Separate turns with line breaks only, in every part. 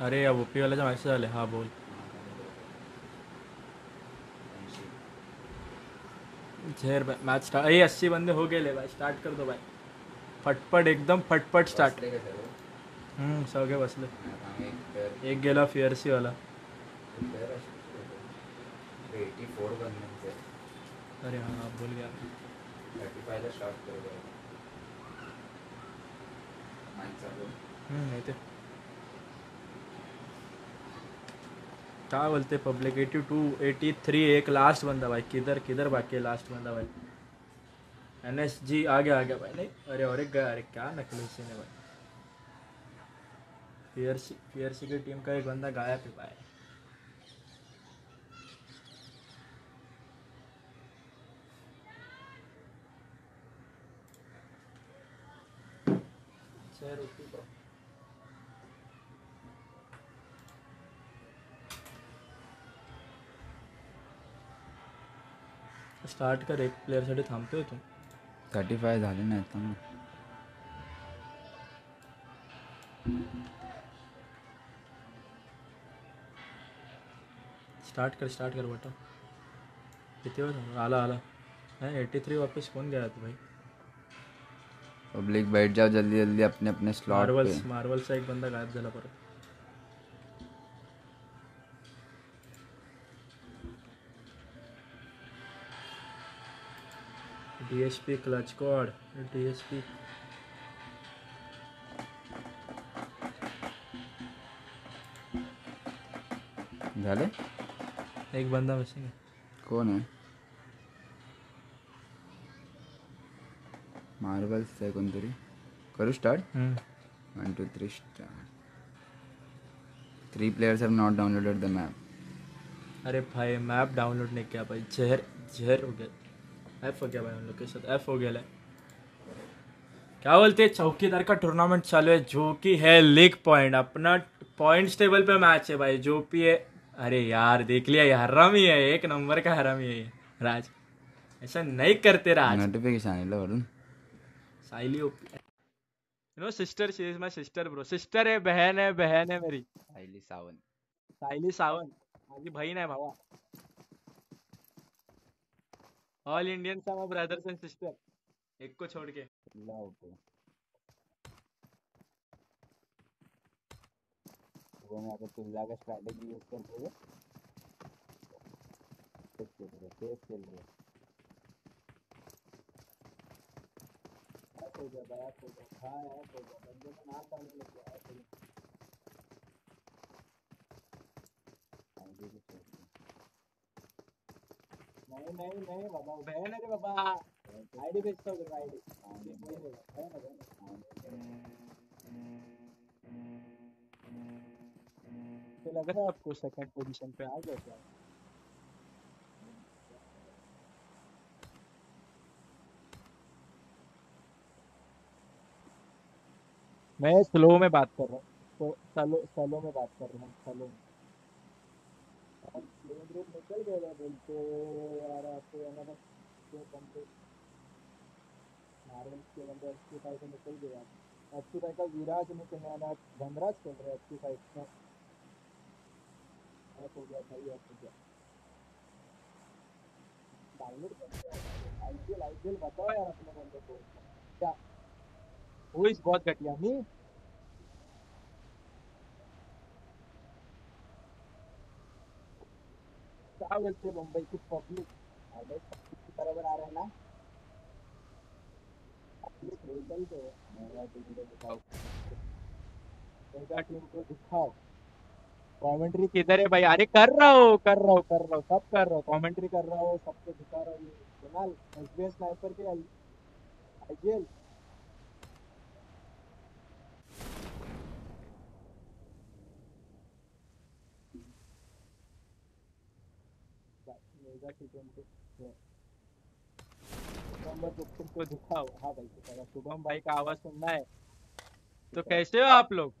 अरे अब ओपी वाला जो मैसेज आले हाँ बोल। झेर मैच स्टार्ट अरे अस्सी बंदे हो गए ले भाई स्टार्ट कर दो भाई। फटफट एकदम फटफट स्टार्ट।
का
हम्म सगळे बसले
आम्ही एक
एक गेला फिअरसी वाला। अरे हाँ हाँ भूल गया।
स्टार्ट करू मॅच
हम्म नहीं थे क्या बोलते public eighty two eighty three एक लास्ट बंदा भाई, किधर किधर बाकी लास्ट बंदा भाई? एन एस जी आ गया आ गया भाई, नहीं, अरे और एक गया, अरे क्या नकली सीन है भाई। पीआरसी पीआरसी की टीम का एक बंदा गायब है भाई। छह रुपये स्टार्ट कर एक प्लेअरसाठी थांबतोय तू
थर्टी फाय झाले नाहीत ना
स्टार्ट कर स्टार्ट कर बेटा। किती वेळ झाला? आला आला। नाही एटी थ्री वापस कोण गया तू भाई?
पब्लिक बैठ जाओ जल्दी जल्दी अपने अपने स्लॉट
मार्वल्स मार्वलचा एक बंदा गायब झाला परत D S P clutch god D S P
झाले?
एक बंदा मिसिंग है।
कोण आहे मार्बल्स आहे कोणतरी करू start one two three start three players have not downloaded the map
अरे भाई मैप डाउनलोड नहीं किया भाई? जहर जहर हो गया। एफ़ हो गया भाई उन लोग के साथ एफ़ हो गया है क्या बोलते हैं? चौकीदार का टूर्नामेंट चालू है जो कि है लीग पॉइंट अपना पॉइंट्स टेबल पे मैच है भाई जो भी है। अरे यार देख लिया ये हरामी है एक नंबर का हरामी है राज। ऐसा नहीं करते राज।
नोटिफिकेशन आलेलं वरून
Sayali OP no sister she is my sister bro sister है बहन है बहन है मेरी।
सायली सावंत।
सायली सावंत। माझी बहीण आहे भावा ऑल इंडियन सा ब्रदर्स एंड सिस्टर एक को छोड़ के।
वो मैं अगर तुलजा का स्ट्रैटेजी यूज़ करते हुए सेफ़ खेल रहे सेफ़ खेल रहे
गया भाई हो गया हाँ हो गया बंदे का नाम डालने लग गया। नहीं नहीं नहीं, बाबा, बहन है रे बाबा। आईडी आईडी है तो लग रहा है आपको सेकंड पोजीशन पे आ गया क्या? मैं स्लो में बात कर रहा हूँ। तो स्लो स्लो में बात कर रहा हूँ स्लो में। रूट निकल गए थे बोलते यार आपको है के फाइव एच फाइव का विराज है धनराज रहे हैं फाइव में ऐप हो गया ऐप हो गया डाउनलोड कर आईपीएल आईपीएल बताओ यार अपने बंदे को क्या वो इस बहुत घटिया नहीं क्या बोलते मुंबई पब्लिक आ रहा ना। कमेंट्री किधर है भाई? अरे कर रहा हूँ, कर रहा हूँ, कर रहा हूँ, सब कर रहा हूँ। कमेंट्री कर रहा हूँ, सबको दिखा रहा हूँ एसबीएस स्नाइपर के दिखाओ। हाँ भाई शुभम भाई का आवाज़ सुनना है तो कैसे हो आप लोग?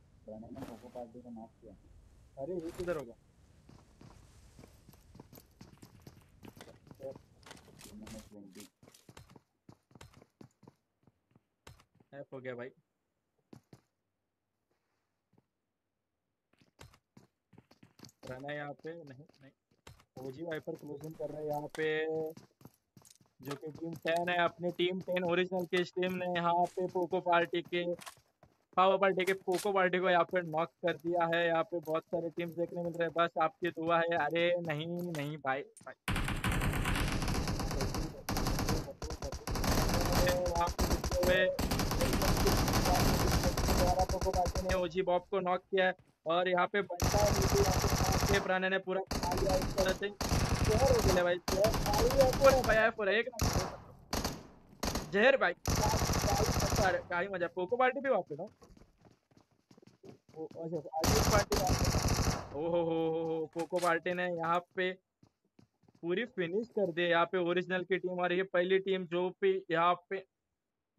अरे ये किधर होगा? ऐप हो गया भाई। रहना यहाँ पे नहीं नहीं। ओजी वाइपर क्लोजिंग कर रहे हैं यहाँ पे। जो कि टीम टेन है, अपनी टीम टेन ओरिजिनल की टीम ने यहाँ पे पोको पार्टी के पावर पार्टी के पोको पार्टी को यहाँ पे नॉक कर दिया है। यहाँ पे बहुत सारे टीम्स देखने मिल रहे हैं। बस आपकी दुआ है। अरे नहीं नहीं भाई भाई। पोको पार्टी ने ओजी बॉब को नॉक किया है। और यहाँ पे बंटा है पे प्राणे ने पूरा तरह से। जहर हो गया भाई पूरा भाई है पूरा एक जहर भाई सारे गाड़ी मज़ा पोको पार्टी भी वापस ना अच्छा पार्टी वापस हो हो हो हो पोको पार्टी ने यहाँ पे पूरी फिनिश कर दी है। यहाँ पे ओरिजिनल की टीम और ये पहली टीम जो भी यहाँ पे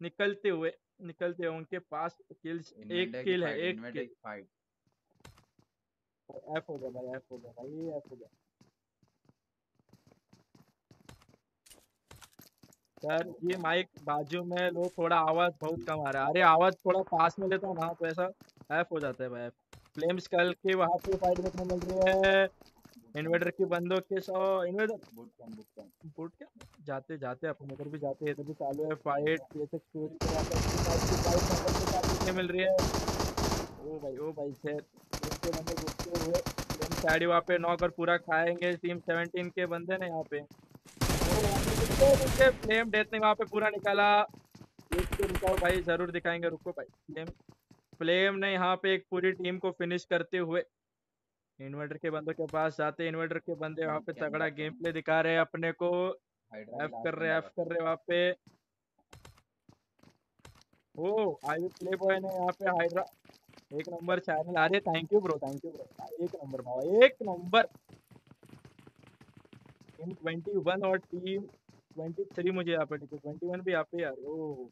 निकलते हुए निकलते हुए उनके पास किल्स एक किल है एक किल।
फाइट
एफ़ हो गया भाई एफ़ हो गया भाई एफ़ हो गया सर ये माइक बाजू में लो थोड़ा आवाज़ बहुत कम आ रहा है अरे आवाज़ थोड़ा पास में लेता हूँ ना तो ऐसा एफ़ हो जाता है भाई फ्लेम्स कल के वहाँ पे फाइट देखने मिल रही है इन्वर्टर की बंदों के सौ inverter
boot camp boot camp
boot क्या जाते जाते अपन इधर भी जाते हैं इधर चालू है फाइट पीएसएक्स पे मिल रही है ओ भाई ओ भाई शेर बंदे घुसते हुए फ्लेम वहाँ पे नॉक और पूरा खाएँगे टीम 17 के बंदे ने यहाँ पे। फ्लेम डेथ ने वहाँ पे पूरा निकाला। तो रुको भाई ज़रूर दिखाएँगे रुको भाई। फ्लेम फ्लेम ने यहाँ पे एक पूरी टीम को फिनिश करते हुए इन्वर्टर के बंदों के पास जाते इन्वर्टर के बंदे वहाँ पे तगड़ा गेम प्ले दिखा रहे हैं अपने को। एफ़ कर रहे एफ़ कर रहे वहाँ पे। ओ आई प्ले बॉय ने यहाँ पे हाइड्रा एक नंबर चैनल आ रहे thank you bro thank you bro एक नंबर भाव एक नंबर। टीम 21 और टीम 23 मुझे यहाँ पे ट्वेंटी वन भी यहाँ पे यार, ओ।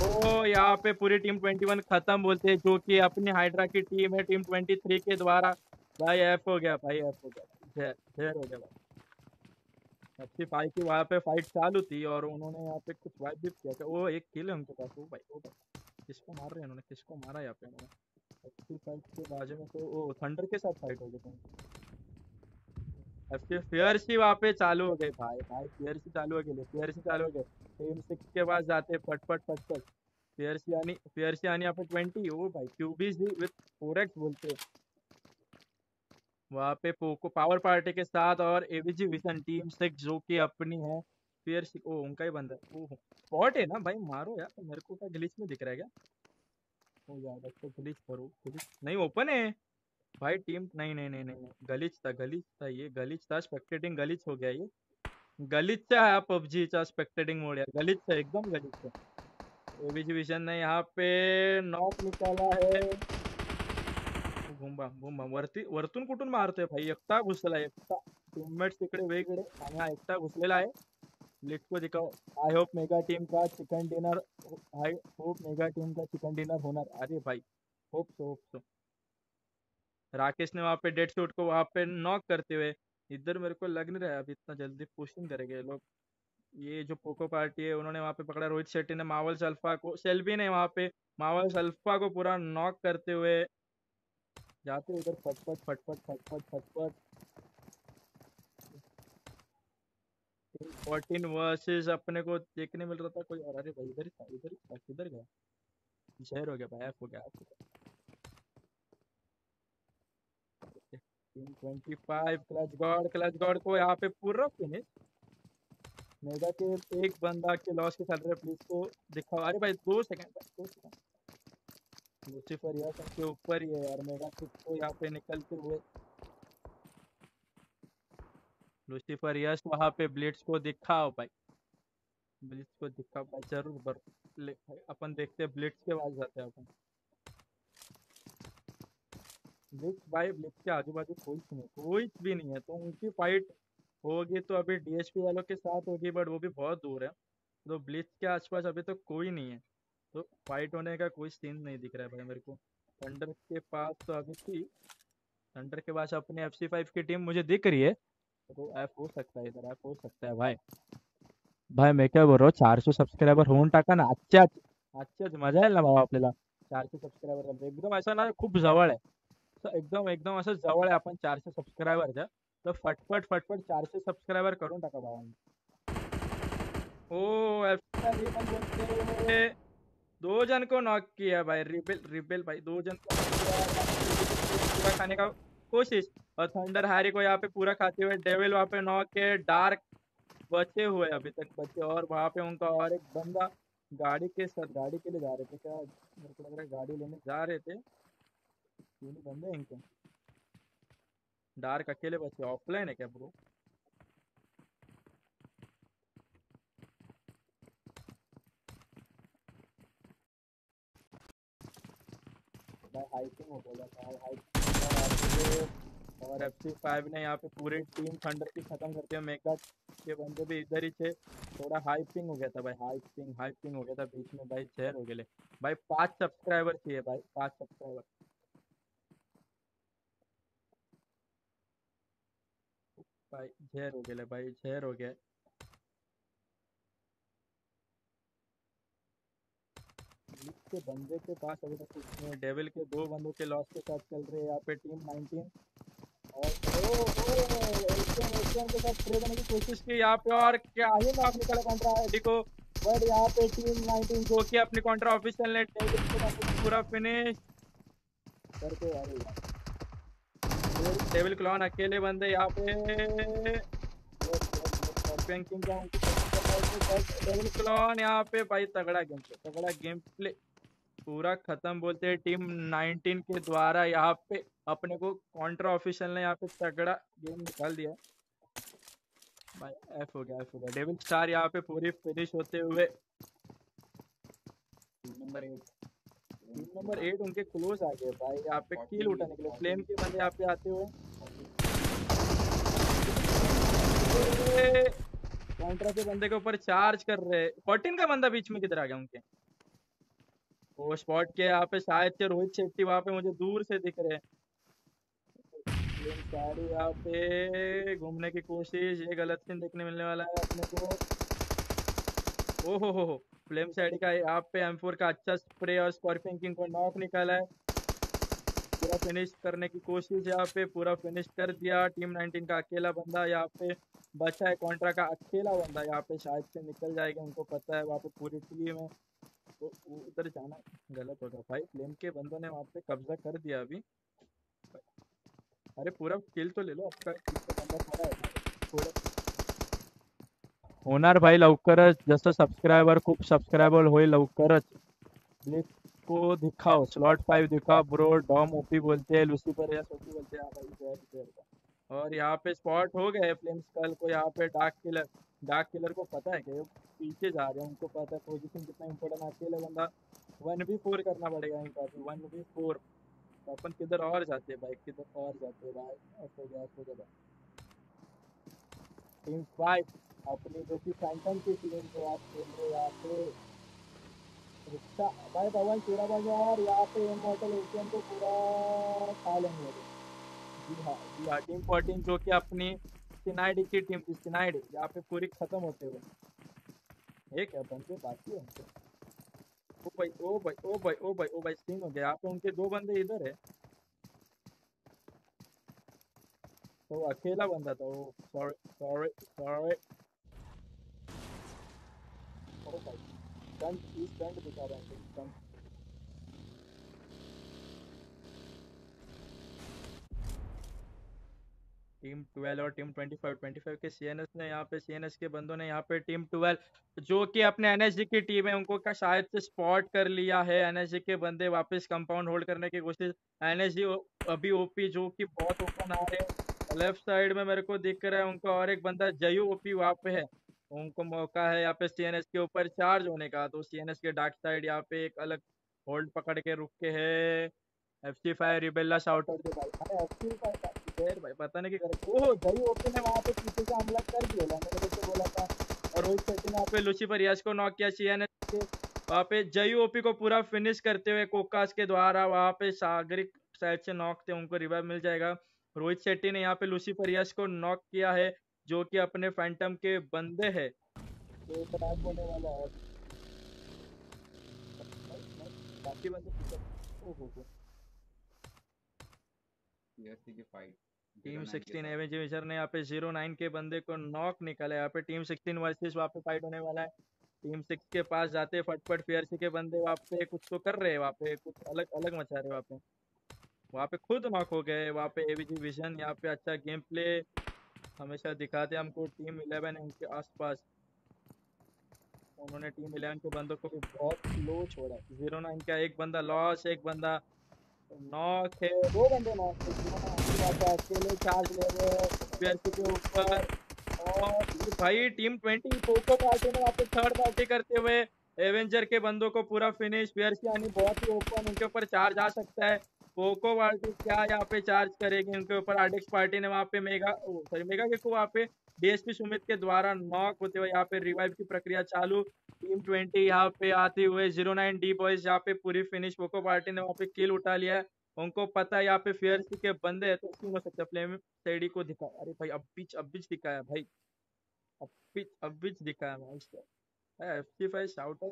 ओ, यहाँ पे पूरी टीम 21 खत्म बोलते हैं, जो कि अपनी हाइड्रा की टीम है टीम 23 के द्वारा। भाई एफ़ हो गया भाई एफ़ हो गया। ढेर हो गया अच्छी फाइट की वहाँ पे फाइट चालू थी और उन्होंने यहाँ पे कुछ वाइप भी किया था। वो एक किल है उनके पास, ओ भाई ओ भाई। किसको मार रहे हैं उन्होंने, किसको मारा यहाँ पे फाइट के बाजू में तो ओ थंडर के साथ फाइट हो गई थी। फेयर सी वहाँ पे चालू हो गई भाई भाई फेयर सी चालू हो गई फेयर सी चालू हो गए। टीम सिक्स के पास जाते पट पट पट पट। फेयर सी यानी फेयर सी यानी यहाँ पे ट्वेंटी ओ, भाई क्यूबी जी विथ फोर बोलते वहाँ पे पोको पावर पार्टी के साथ और एवीजी विजन टीम सिक्स जो कि अपनी है। फेयर सी ओ उनका ही बंदा है। ओहो स्पॉट है ना भाई? मारो यार, मेरे को क्या ग्लिच में दिख रहा है क्या? ओ यार तो ग्लिच करो ग्लिच नहीं ओपन है। भाई टीम नहीं नहीं नहीं नहीं गलिच था गलिच था ये। गलिच था स्पेक्टेटिंग गलिच हो गया ये। गलिचचा हा पबजीचा स्पेक्टेटिंग मोड आहे गलिचचा एकदम गलिचचा एबीजी विजन ने यहाँ पे नॉक निकाला है। भुंबा भुंबा वरती, वरतून कुठून मारतोय भाई। एकटा घुसला एकटा टीममेट्स तिकडे वेगळे आणि हा एकटा घुसलेला आहे लिट को दिखाओ आई होप मेगा टीम का chicken dinner I hope mega team का चिकन डिनर होणार अरे भाई hope so hope so Rakesh ने वहाँ पे डेड शूट को वहाँ पे नॉक करते हुए, इधर मेरे को लग नहीं रहा है अभी इतना जल्दी पुशिंग करेंगे लोग. ये जो पोको पार्टी है, उन्होंने वहाँ पे पकड़ा, रोहित शेट्टी ने मावल सल्फा को सेल्वी ने वहाँ पे मावल सल्फा को पूरा नॉक करते हुए, जाते उधर फटफट फटफट फटफट फटफट. फोर्टीन वर्सेस अपने को देखने मिल रहा था, कोई और अरे भाई, इधर ही था, इधर ही था किधर गया। जहर हो गया भाई हो गया हो गया। Team 25 clutch god clutch god को यहाँ पे पूरा फिनिश मेगा के एक बंदा के लॉस के साथ प्लीज़ को दिखाओ। अरे भाई, दो सेकंड दो सेकंड लूसीफर यार सबके ऊपर ही है यार मेगा खुद को यहाँ पे निकलते हुए। लूसीफर यस वहाँ पे ब्लिट्स को दिखाओ भाई। ब्लिट्स को दिखाओ भाई, ज़रूर ले अपन देखते हैं ब्लिट्स के पास जाते हैं अपन। ब्लिट्स भाई ब्लिट्स के आजू बाजू कोई नहीं, कोई भी नहीं है तो उनकी फाइट होगी तो अभी डीएसपी वालों के साथ होगी बट वो भी बहुत दूर है। तो ब्लिट्स के आसपास अभी तो कोई नहीं है तो फाइट होने का कोई सीन नहीं दिख रहा है भाई मेरे को। थंडर के पास तो अभी थी थंडर के पास अपनी एफ़ सी फाइव की टीम मुझे दिख रही है ऐप हो सकता है इधर, ऐप हो सकता है भाई। भाई, मैं काय बरो चारशे सबस्क्रायबर होऊन टाका ना आजच्याच मज़ा येईल ना बाबा आपल्याला? चारशे सबस्क्रायबर एकदम असं ना, खूप जवळ आहे. एकदम एकदम असं जवळ आहे, आपण चारशे सबस्क्रायबरच्या तर फटफट फटफट चारशे सबस्क्रायबर करून टाका भावांनी दो जन को नॉक किया भाई रिबेल रिबेल भाई दो जन को खाने का कोशिश। और थंडर हैरी को यहाँ पे पूरा खाते हुए डेविल वहाँ पे नॉक के डार्क बचे हुए अभी तक बचे और वहाँ पे उनका और एक बंदा गाड़ी के साथ, गाड़ी के लिए जा रहे थे क्या? मेरे को लग रहा है गाड़ी लेने जा रहे थे। तीन बंदे इनके डार्क अकेले बचे, ऑफलाइन है क्या ब्रो? हाइकिंग हो गया था हाइकिंग और एफ़ फाइव ने यहाँ पे पूरी टीम थंडर की खत्म करके मेगा के बंदे भी इधर ही थे। थोड़ा हाइपिंग हो गया था भाई हाइपिंग हाइपिंग हो गया था। बीच में भाई शेयर हो गए भाई पाँच सब्सक्राइबर चाहिए भाई, पाँच सब्सक्राइबर भाई जहर हो गए भाई झेर हो गया। के बंदे के पास अभी तक कुछ नहीं डेविल के दो बंदों के लॉस के साथ चल रहे हैं यहाँ पे टीम 19 के साथ करने की कोशिश की यहाँ पे और क्या ही माफ़ निकला कॉन्ट्रा आईडी को बट यहाँ पे टीम 19 जो कि अपनी कॉन्ट्रा ऑफिशियल ने पूरा फिनिश करके आ रही है। टेबल क्लॉन अकेले बंदे यहाँ पे। यहाँ पे भाई तगड़ा गेम प्ले तगड़ा गेम प्ले पूरा खत्म बोलते हैं टीम 19 के द्वारा यहाँ पे अपने को कॉन्ट्रा ऑफिशियल ने यहाँ पे तगड़ा गेम निकाल दिया। भाई एफ़ हो गया एफ़ हो गया। डेविल स्टार यहाँ पे पूरी फिनिश होते हुए नंबर एट नंबर एट उनके क्लोज आ गए भाई। यहाँ पे कील उठाने के लिए फ्लेम के बंदे यहाँ पे आते हुए। कॉन्ट्रा के बंदे के ऊपर चार्ज कर रहे फोर्टीन का बंदा बीच में किधर आ गया उनके? वो स्पॉट के यहाँ पे शायद से रोहित शेट्टी वहाँ पे मुझे दूर से दिख रहे हैं। यहाँ पे घूमने की कोशिश, ये गलत सीन देखने मिलने वाला है अपने को। ओहो हो हो फ्लेम साइड का यहाँ पे एम का अच्छा स्प्रे और स्कॉर्पियन किंग को नॉक निकाला है। पूरा फिनिश करने की कोशिश यहाँ पे, पूरा फिनिश कर दिया। टीम 19 का अकेला बंदा यहाँ पे। बचा है, कॉन्ट्रा का अकेला बंदा यहाँ पे शायद से निकल जाएगा, उनको पता है, वहाँ पे पूरी टीम है। तो उधर जाना गलत होगा भाई। फ्लेम के बंदों ने वहाँ पे कब्जा कर दिया अभी। अरे पूरा किल तो ले लो बंदा होणार भाई लवकरच, जसं सबस्क्रायबर खूप सबस्क्रायबर होईल लवकरच। को दिखाओ स्लॉट फाइव दिखाओ ब्रो डॉम ओपी बोलते हैं लूसीफर या सोपी बोलते हैं भाई और यहाँ पे स्पॉट हो गए फ्लेम्स कल को यहाँ पे डार्क किलर डार्क किलर को पता है कि वो पीछे जा रहे हैं, उनको पता है पोजीशन कितना इंपॉर्टेंट अकेले बंदा वन वी फोर करना पड़ेगा इनका भी वन वी फोर तो अपन किधर और जाते हैं भाई? किधर और जाते हैं भाई? ऐसे गया ऐसे गया। टीम फाइव अपनी जो कि फैंटम की टीम को आप खेल रहे यहाँ पे। रिक्शा भाई पवन चूड़ा बाज़ार यहाँ पे इमोटल एशियन को पूरा खा लेंगे। जी हाँ हाँ टीम फोर्टीन जो कि अपनी सिनाइडी की टीम थी सिनाइडी यहाँ पे पूरी खत्म होते हुए। ये क्या बंदे बाकी है ओ भाई ओ भाई ओ भाई ओ भाई ओ भाई सीन हो गया। यहाँ पे उनके दो बंदे इधर है। तो अकेला बंदा था वो। सॉरी सॉरी सॉरी ओ भाई गन इस गन दिखा रहा है। गन टीम 12 और टीम 25 25 के सीएनएस ने यहाँ पे सीएनएस के बंदों ने यहाँ पे टीम 12 जो कि अपने एनएसजी की टीम है, उनको का शायद से स्पॉट कर लिया है एनएसजी के बंदे वापस कंपाउंड होल्ड करने की कोशिश। एनएसजी अभी ओपी जो कि बहुत ओपन आ रहे हैं। लेफ़्ट साइड में मेरे को दिख रहा है, उनका और एक बंदा जयू ओपी वहाँ पे है। उनको मौका है यहाँ पे सीएनएस के ऊपर चार्ज होने का। तो सीएनएस के डार्क साइड यहाँ पे एक अलग होल्ड पकड़ के रुक के है। F C five Rebella shout out खैर भाई पता नहीं करे ओह ओपी ने वहाँ पे पीछे से हमला कर दिया मैंने तो बोला था और रोहित शेट्टी ने वहाँ पे यश को नॉक किया के वहाँ पे जयू ओपी को पूरा फिनिश करते हुए कोकास के द्वारा वहाँ पे सागरिक साइड से नॉक थे उनको रिवाइव मिल जाएगा। रोहित शेट्टी ने यहाँ पे लुसीफर यश को नॉक किया है जो कि अपने फैंटम के बंदे है। तो होने वाला है। बाकी बंदे ओहो।
पीएससी की फाइट
टीम सिक्सटीन एवेंजर ने यहाँ पे ज़ीरो नाइन के बंदे को नॉक निकाला यहाँ पे टीम सिक्सटीन वर्सेस वहाँ पे फाइट होने वाला है। टीम सिक्स के पास जाते फटफट पीआरसी के बंदे वहाँ पे कुछ तो कर रहे हैं वहाँ पे कुछ अलग अलग मचा रहे वहाँ पे। वहाँ पे खुद नॉक हो गए वहाँ पे एवीजी विजन यहाँ पे अच्छा गेम प्ले हमेशा दिखाते हमको। टीम इलेवन है उनके आसपास। उन्होंने टीम इलेवन के बंदों को भी बहुत लो छोड़ा। ज़ीरो नाइन का एक बंदा लॉस एक बंदा नॉक है दो बंदे नॉक अकेले चार्ज ले रहे के ऊपर और भाई टीम ट्वेंटी पोको पार्टी में वापस थर्ड पार्टी करते हुए एवेंजर के बंदों को पूरा फिनिश पीआरसी यानी बहुत ही ओपन उनके ऊपर चार्ज आ सकता है। पोको पार्टी क्या यहाँ पे चार्ज करेगी? उनके ऊपर आरडिक्स पार्टी ने वहाँ पे मेगा सॉरी मेगा के को वहाँ पे डीएसपी सुमित के द्वारा नॉक होते हुए यहाँ पे रिवाइव की प्रक्रिया चालू। टीम ट्वेंटी यहाँ पे आते हुए ज़ीरो नाइन डी बॉयज़ यहाँ पे पूरी फिनिश पोको पार्टी ने वहाँ पे किल उठा लिया है। उनको पता है यहाँ पे फेयर के बंदे हैं तो क्यों हो सकता सैडी को दिखा अरे भाई, अब बीच अब बीच दिखाया भाई। अब बीच अब बीच दिखाया एफ़ सी फाइव शाउट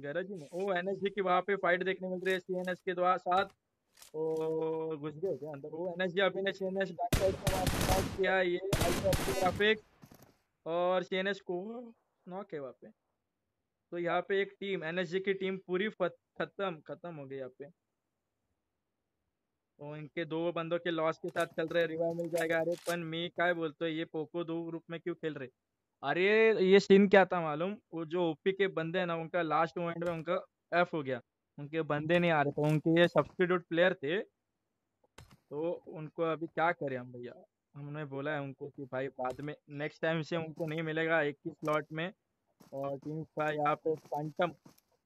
गरज ही नहीं। ओ एनएसजी की पे फाइट देखने मिल रही है सी एन एस के द्वारा साथ। घुस गए अंदर? वो एनएसजी अभी ने सी एन एस किया ये। और सी को नॉक है वहाँ पे तो यहाँ पे एक टीम एनएसजी की टीम पूरी खत्म खत्म हो गई यहाँ पे। तो इनके दो बंदों के लॉस के साथ चल रहे रिवाइव मिल जाएगा। अरे पन मी क्या बोलते ये पोको दो ग्रुप में क्यों खेल रहे? अरे, ये सीन क्या था मालूम? वो जो ओपी के बंदे हैं ना, उनका लास्ट मोमेंट में उनका एफ़ हो गया। उनके बंदे नहीं आ रहे थे उनके ये सब्सटीट्यूट प्लेयर थे। तो उनको अभी क्या करें हम भैया? हमने बोला है उनको कि भाई बाद में नेक्स्ट टाइम से उनको नहीं मिलेगा एक ही स्लॉट में। और टीम का यहाँ पे फैंटम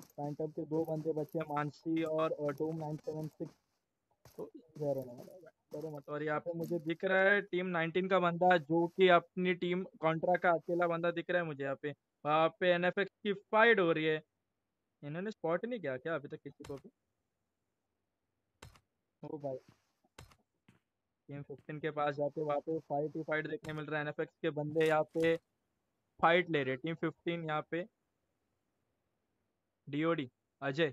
फैंटम के दो बंदे बचे मानसी और डोम नाइन सेवन सिक्स। तो करो मत और यहाँ पे मुझे दिख रहा है टीम 19 का बंदा जो कि अपनी टीम कॉन्ट्रा का अकेला बंदा दिख रहा है मुझे यहाँ पे। वहाँ पे एनएफएक्स की फाइट हो रही है। इन्होंने स्पॉट नहीं किया क्या अभी तक किसी को भी? ओ भाई। टीम 15 के पास जाते वहाँ पे फाइट ही फाइट देखने मिल रहा है। एनएफएक्स के बंदे यहाँ पे फाइट ले रहे टीम 15 यहाँ पे। डीओडी अजय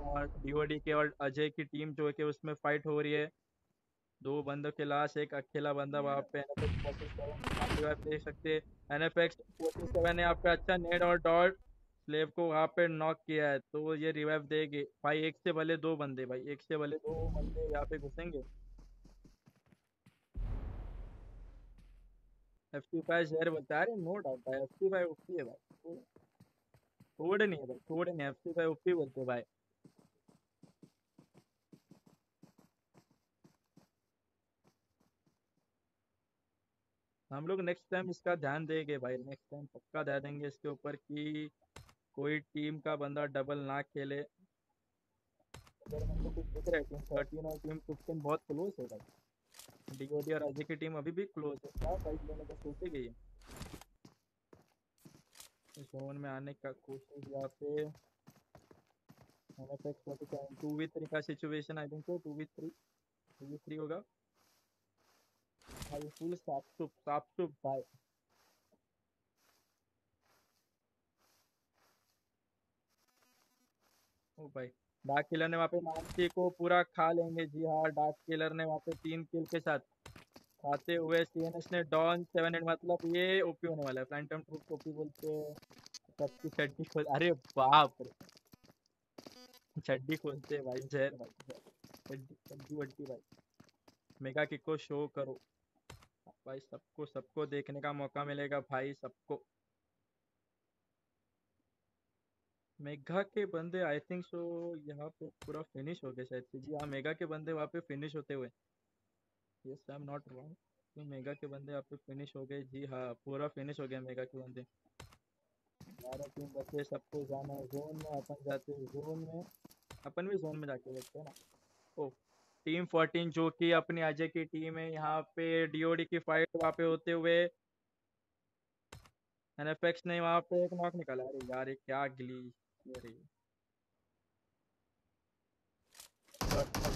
और डीओडी के और अजय की टीम जो है कि उसमें फाइट हो रही है। दो बंदों के लाश एक अकेला बंदा वहाँ पे देख सकते हैं। N F X forty seven ने यहाँ पे अच्छा नेट और डॉट स्लेव को वहाँ पे नॉक किया है तो ये रिवाइव देगी। भाई, एक से भले दो बंदे, भाई, एक से भले दो बंदे यहाँ पे घुसेंगे। एफ़ टी फाइव बता रहे नो डाउट भाई एफ़ टी फाइव है भाई। थोड़े नहीं है भाई थोड़े नहीं एफ़ टी फाइव बोलते भाई। हम लोग नेक्स्ट टाइम इसका ध्यान देंगे भाई नेक्स्ट टाइम पक्का ध्यान देंगे इसके ऊपर कि कोई टीम का बंदा डबल ना खेले। अगर हमको कुछ दिख रहा है टीम थर्टीन और टीम फिफ्टीन बहुत क्लोज है भाई। डीओडी और अजय की टीम अभी भी क्लोज है। क्या भाई लेने का सोचे गई है। जोन में आने का कोशिश यहाँ पे टू वी थ्री का situation I think two V three two V three होगा। भाई फुल साफ़ सुप साफ़ सुप भाई। ओ भाई डार्क किलर ने वहाँ पे मानसी को पूरा खा लेंगे। जी हाँ डार्क किलर ने वहाँ पे तीन किल के साथ खाते हुए सीएनएस ने डॉन सेवन एंड मतलब ये ओपी होने वाला है। फैंटम ट्रूप ओपी बोलते सबकी चड्डी खोल, अरे बाप रे। चड्डी खोलते भाई, जहर भाई चड्डी चड्डी वड्डी भाई। मेगा किक को शो करो। भाई सबको सबको देखने का मौका मिलेगा भाई, सबको। मेगा के बंदे आई थिंक सो यहाँ पे, पूरा फिनिश हो गए शायद से। जी हाँ मेगा के बंदे वहाँ पे फिनिश होते हुए। Yes I am not wrong तो मेगा के बंदे यहाँ पे फिनिश हो गए। जी हाँ पूरा फिनिश हो गया मेगा के बंदे। बारह टीम बचे, सबको जाना है जोन में, अपन जाते हैं जोन में। अपन भी जोन में जाके बैठते हैं ना। ओ टीम फोर्टीन जो कि अपनी अजय की टीम है, यहाँ पे डीओडी की फाइट वहाँ पे होते हुए। एनएफएक्स ने वहाँ पे एक नॉक निकाला। अरे यार, ये क्या गिली।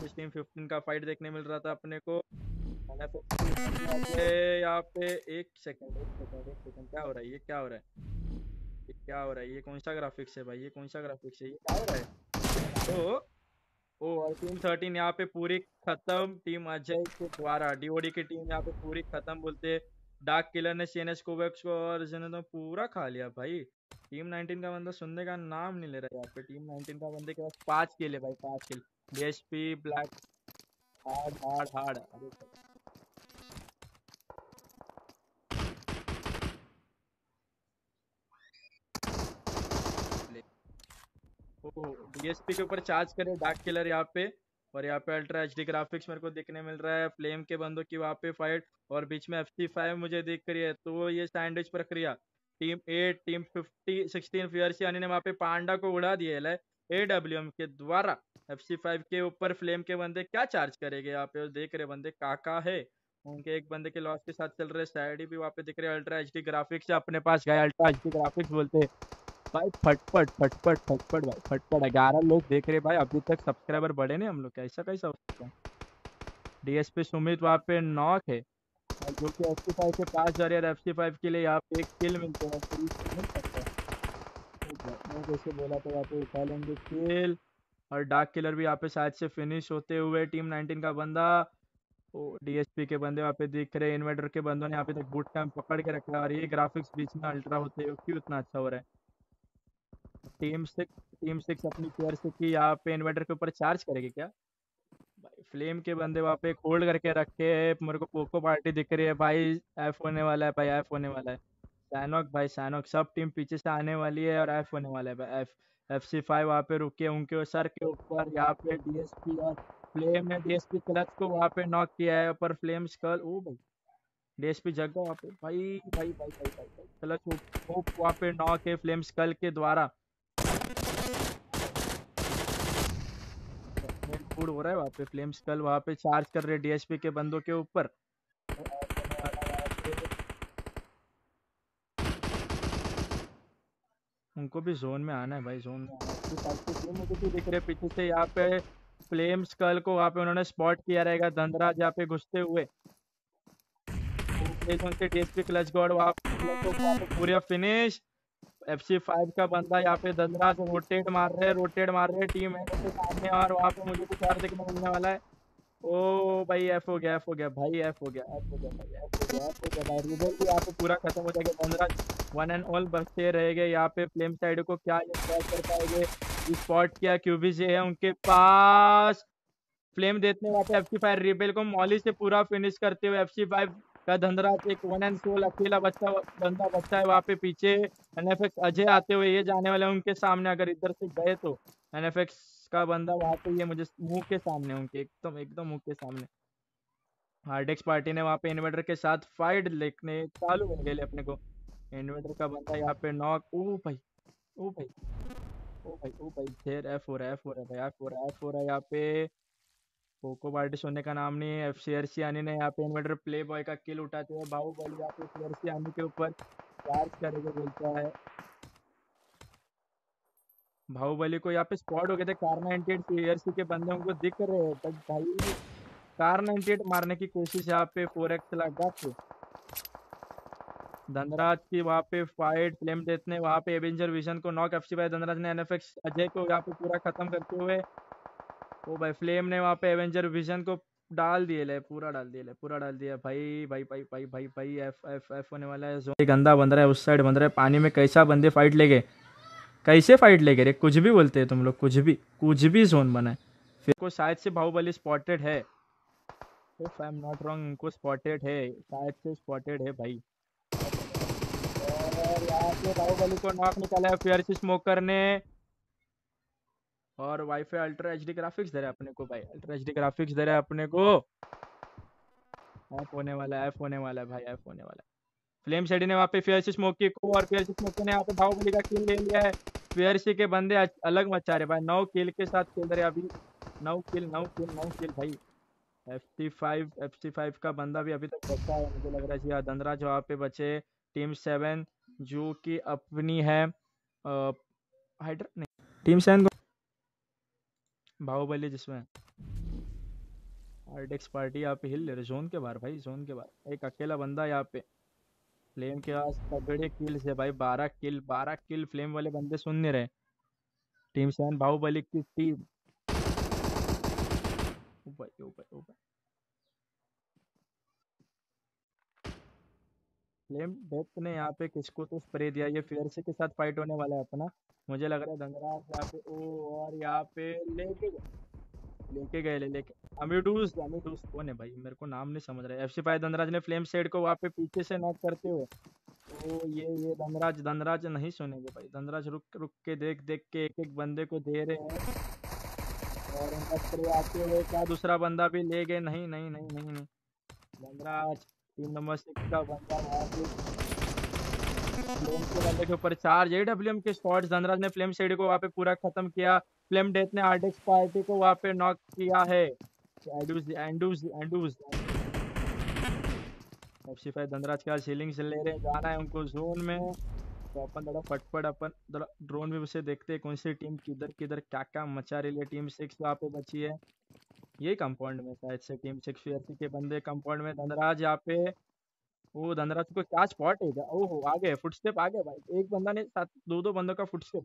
टीम फिफ्टीन का फाइट देखने मिल रहा था अपने को। यहाँ पे एक सेकंड एक सेकंड एक सेकंड क्या हो रहा है? ये क्या हो रहा है? ये क्या हो रहा है? ये कौन सा ग्राफिक्स है भाई? ये कौन सा ग्राफिक्स है? ये क्या हो रहा है? तो ओ, और टीम थर्टीन यहाँ पे पूरी खत्म। टीम अजय के द्वारा डीओडी की टीम यहाँ पे पूरी खत्म बोलते डार्क किलर ने सीएनएस कोवेक्स को और जिन्होंने तो पूरा खा लिया भाई। टीम 19 का बंदा सुनने का नाम नहीं ले रहा यहाँ पे टीम 19 का बंदे के पास पाँच किल है भाई, पाँच kill DSP black hard hard hard अरे डीएसपी के ऊपर चार्ज करे डार्क किलर यहाँ पे, और यहाँ पे अल्ट्रा एच डी ग्राफिक्स मेरे को देखने मिल रहा है फ्लेम के बंदों की वहाँ पे फाइट और बीच में एफ़ सी फाइव मुझे दिख रही है तो ये सैंडविच प्रक्रिया team eight team fifty, sixteen फियरसी ने वहाँ पे पांडा को उड़ा दिया है ए डब्ल्यू एम के द्वारा। एफ़ सी फाइव के ऊपर फ्लेम के बंदे क्या चार्ज करेंगे यहाँ पे? देख रहे बंदे काका है, उनके एक बंदे के लॉस के साथ चल रहे साइड भी वहाँ पे दिख रहे अल्ट्रा एच डी ग्राफिक्स अपने पास गए अल्ट्रा एच डी ग्राफिक्स बोलते भाई फटफट फटफट फटफट भाई, फटफट। ग्यारह लोग देख रहे भाई, अभी तक सब्सक्राइबर बढ़े नहीं हम लोग कैसा कैसा हो है? डीएसपी सुमित वहाँ पे नॉक है। जो कि एफ़ सी फाइव के पास जा रहे हैं एफ़ सी फाइव के लिए यहाँ पे एक किल मिलते हैं। मिल सकता है। जैसे बोला तो यहाँ पे उठा लेंगे किल और डार्क किलर भी यहाँ पे शायद से फिनिश होते हुए टीम 19 का बंदा डीएसपी के बंदे वहाँ पे दिख रहे हैं इन्वर्टर के बंदों ने यहाँ पे तक बूट कैंप पकड़ के रखा और ये ग्राफिक्स बीच में अल्ट्रा होते हैं क्यों इतना अच्छा हो रहा है? टीम सिक्स टीम सिक्स अपनी प्लेयर से की यहाँ पे इन्वर्टर के ऊपर चार्ज करेगी क्या? फ्लेम के बंदे वहाँ पे होल्ड करके रखे है। मेरे को पोको पार्टी दिख रही है भाई। एफ़ होने वाला है भाई एफ़ होने वाला है। सैनोक भाई सैनोक सब टीम पीछे से आने वाली है और एफ़ होने वाला है भाई। एफ़ एफ़ सी फाइव वहाँ पे रुके उनके सर के ऊपर यहाँ पे डीएसपी और फ्लेम ने डीएसपी क्लच को वहाँ पे नॉक किया है। ऊपर फ्लेम स्कल ओ भाई। डीएसपी जग गया वहाँ पे। भाई भाई भाई भाई, भाई। क्लच वहाँ पे नॉक है फ्लेम स्कल के द्वारा। फ़ूड हो रहा है वहाँ पे फ्लेम स्कल वहाँ पे चार्ज कर रहे डीएसपी के बंदों के ऊपर। उनको भी जोन में आना है भाई जोन में दिख रहे पीछे से यहाँ पे फ्लेम स्कल को वहाँ पे उन्होंने स्पॉट किया रहेगा धंधराज यहाँ पे घुसते हुए। डीएसपी क्लच गॉड वहाँ पूरा फिनिश एफ़ सी फाइव का बंदा यहाँ पे दंदरा से रोटेट मार रहे हैं रोटेट मार रहे हैं टीम है के सामने और वहाँ पे मुझे कुछ और देखने मिलने वाला है। ओ भाई एफ़ हो गया एफ़ हो गया, भाई एफ़ हो गया एफ़ हो गया, भाई एफ़ हो गया एफ़ हो गया, भाई रिज़ल्ट भी यहाँ पे पूरा खत्म हो जाएगा दंदरा वन एंड ऑल बचते रहेंगे यहाँ पे फ्लेम साइड को क्या ये कर पाएँगे? स्पॉट किया क्यूबी से है उनके पास। फ्लेम देते वहाँ पे एफ़ सी फाइव रिबेल को मॉली से पूरा फिनिश करते हुए एफ़ सी फाइव का धंधरा एक वन एंड सोल अकेला बच्चा, बंदा बच्चा है वहाँ पे पीछे एनएफएक्स अजय आते हुए ये जाने वाले उनके सामने, अगर इधर से गए तो। एनएफएक्स का बंदा वहाँ पे ये मुझे मुँह के सामने उनके, एकदम एकदम मुँह के सामने। हार्डेक्स पार्टी ने वहाँ पे इन्वर्टर के साथ फाइट लिखने चालू कर गए अपने को। इन्वर्टर का बंदा यहाँ पे नॉक ओ भाई ओ भाई ओ भाई ओ भाई शेर एफ़ हो रहा है एफ़ हो रहा है भाई एफ़ हो रहा है एफ़ हो रहा है यहाँ पे। कोको पार्टी सोने का नाम नहीं है एफ़ सी आनी ने यहाँ पे इन्वर्टर प्ले बॉय का किल उठाते हैं बाहुबली यहाँ पे सी आनी के ऊपर चार्ज करेगा बोलता है। बाहुबली को यहाँ पे स्पॉट हो गए थे कार नाइनटी एट सी के बंदे, उनको दिख रहे हैं बट भाई कार नाइनटी एट मारने की कोशिश यहाँ पे फोर एक्स लगा थे धनराज की वहाँ पे फाइट फ्लेम देते वहाँ पे एवेंजर विजन को नॉक एफ़ सी भाई धनराज ने एनएफएक्स अजय को यहाँ पे पूरा खत्म करते हुए ओ भाई फ्लेम ने वहाँ पे एवेंजर विजन को डाल दिए ले, पूरा डाल दिया ले, पूरा डाल दिया। भाई भाई भाई भाई भाई भाई एफ़ एफ़ एफ़ होने वाला है। जो गंदा बंद रहा है, उस साइड बंद रहा है। पानी में कैसा बंदे फाइट ले गए कैसे फाइट ले गए रे? कुछ भी बोलते हैं तुम लोग, कुछ भी कुछ भी जोन बना है। फिर को शायद से बाहुबली स्पॉटेड है। If I am not wrong उनको स्पॉटेड है, शायद से स्पॉटेड है भाई। यहाँ पे बाहुबली को नॉक निकाला है, फिर से स्मोकर ने और वाईफाई अल्ट्रा एच ग्राफिक्स दे रहा है अपने को भाई, अल्ट्रा एच ग्राफिक्स दे रहा है अपने को। ऐप होने वाला है, ऐप होने वाला है भाई, ऐप होने वाला है। फ्लेम शेडी ने वहाँ पे फेयर स्मोकी को और फेयर स्मोकी ने यहाँ पे बाहुबली का किल ले लिया है। फेयर के बंदे अलग मचा रहे भाई। नौ किल के साथ खेल रहे अभी। नौ किल नौ किल नौ किल भाई। F T five F T five का बंदा भी अभी तक बचा है, मुझे लग रहा है जी दंदरा जो वहाँ पे बचे। टीम सेवन जो कि अपनी है हाइड्रा नहीं। टीम सेवन बाहुबली जिसमें आर्टिक्स पार्टी यहाँ पे हिल ले रहे जोन के बाहर भाई, जोन के बाहर। एक अकेला बंदा यहाँ पे। फ्लेम के पास तगड़े किल से भाई, बारह किल बारह किल फ्लेम वाले बंदे सुन नहीं रहे। टीम सेवन बाहुबली की टीम ओ भाई ओ भाई ओ भाई। फ्लेम डेथ ने यहाँ पे किसको तो स्प्रे दिया? ये फेयर से के साथ फाइट होने वाला है अपना। मुझे लग रहा है धनराज यहाँ पे, ओ, और यहाँ पे लेके गए। लेके गए, ले, लेके। अमीडूस अमीडूस कौन है भाई? मेरे को नाम नहीं समझ रहा है। एफसी फाइव धनराज ने फ्लेम सेड को वहाँ पे पीछे से नॉक करते हुए। ओ, ये ये धनराज धनराज नहीं सुनेंगे भाई। धनराज रुक रुक के देख देख के एक एक बंदे को दे रहे हैं। और उनका स्प्रे आते हुए क्या दूसरा बंदा भी ले गए? नहीं नहीं नहीं नहीं नहीं। धनराज टीम नंबर सिक्स का बंदा के के धनराज ने फ्लेम को वहाँ पे पूरा खत्म किया। फ्लेम डेथ ने पार्टी को वहाँ पे नॉक किया है। एंडूज एंडूज एंडूज एफसी फाइव धनराज सीलिंग से ले रहे जाना है उनको जोन में। तो अपन थोड़ा फटफट अपन थोड़ा ड्रोन भी उसे देखते हैं। कौन सी टीम किधर किधर क्या क्या मचा रही है। टीम सिक्स वहाँ पे बची है। ये कंपाउंड में शायद से टीम सिक्स के बंदे कंपाउंड में धनराज यहाँ पे, वो धनराज को क्या स्पॉट है? ओहो, आगे फुटस्टेप आगे भाई। एक बंदा ने साथ दो दो बंदों का फुटस्टेप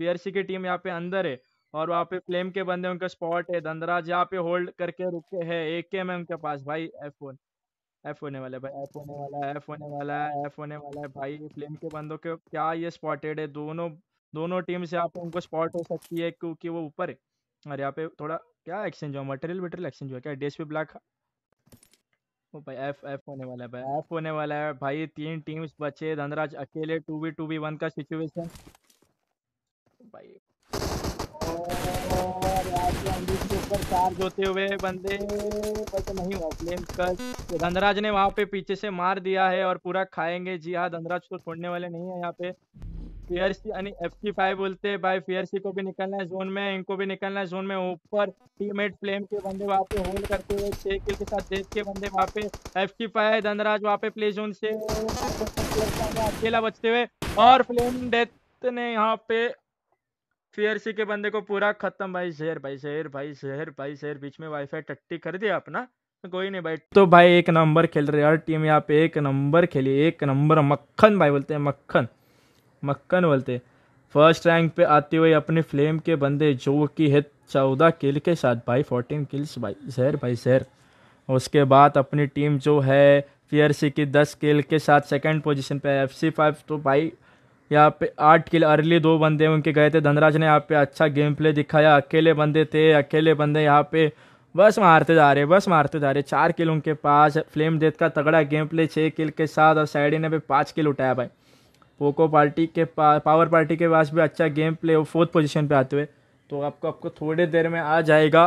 पीआरसी की टीम यहाँ पे अंदर है और वहाँ पे फ्लेम के बंदे, उनका स्पॉट है। धनराज यहाँ पे होल्ड करके रुके हैं। एक के में उनके पास भाई एफ़ वन एफ़ होने वाला भाई एफ़ होने वाला है एफ़ होने वाला है एफ़ होने वाला है। भाई फ्लेम के बंदों के क्या ये स्पॉटेड है? दोनों दोनों टीम से यहाँ पे उनको स्पॉट हो सकती है क्योंकि वो ऊपर है। और यहाँ पे थोड़ा क्या एक्सचेंज हुआ? मटेरियल वटेरियल एक्सचेंज हुआ क्या? डीएसपी ब्लैक ओ भाई एफ़ एफ़ होने वाला है भाई। एफ़ होने वाला है। भाई, तीन टीम्स बचे। धनराज अकेले two V two V one का सिचुएशन भाई। चार्ज होते हुए बंदे। बट नहीं हुआ। फ्लेम कर। तो धनराज ने वहाँ पे पीछे से मार दिया है और पूरा खाएँगे। जी हाँ धनराज को छोड़ने वाले नहीं है यहाँ पे। फीआरसी यानी एफ़ सी फाइव बोलते हैं। भाई फीआरसी को भी निकलना है जोन में, इनको भी निकलना है जोन में। ऊपर टीममेट फ्लेम के बंदे वहाँ पे होल्ड करते हुए छह किल के साथ देश के बंदे वहाँ पे एफ़ सी फाइव धनराज वहाँ पे प्ले जोन से अकेला बचते हुए और फ्लेम डेथ ने यहाँ पे फीआरसी के बंदे को पूरा खत्म। भाई शहर भाई शहर भाई शहर भाई शहर बीच में वाईफाई टट्टी कर दिया अपना। कोई नहीं भाई। तो भाई, एक नंबर खेल रहे यार टीम यहाँ पे, एक नंबर खेली एक नंबर मक्खन भाई बोलते हैं, मक्खन। मक्खन बोलते, फ़र्स्ट रैंक पे आते हुए अपने फ्लेम के बंदे जो कि है चौदह किल के साथ, भाई फोर्टीन किल्स भाई, जहर भाई, जहर। उसके बाद अपनी टीम जो है पी की दस किल के साथ सेकंड पोजीशन पे एफ़ सी फाइव तो भाई, यहाँ पे आठ किल अर्ली दो बंदे उनके गए थे। धनराज ने यहाँ पे अच्छा गेम प्ले दिखाया। अकेले बंदे थे, अकेले बंदे यहाँ पे बस मारते जा रहे, बस मारते जा रहे। चार किल उनके पास, फ्लेम डेथ का तगड़ा गेम प्ले छः किल के साथ और साइडी ने भी पाँच किल उठाया भाई। पोको पार्टी के पास पावर पार्टी के पास भी अच्छा गेम प्ले, वो फोर्थ पोजीशन पे आते हुए। तो आपको आपको थोड़ी देर में आ जाएगा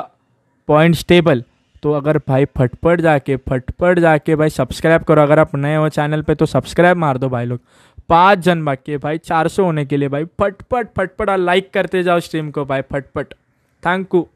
पॉइंट स्टेबल तो अगर भाई फटफट जाके फटफट जाके भाई सब्सक्राइब करो। अगर आप नए हो चैनल पे तो सब्सक्राइब मार दो भाई लोग। पाँच जन बाकी है भाई, चार सौ होने के लिए भाई फटफट फटफट और लाइक करते जाओ स्ट्रीम को भाई, फटफट। Thank you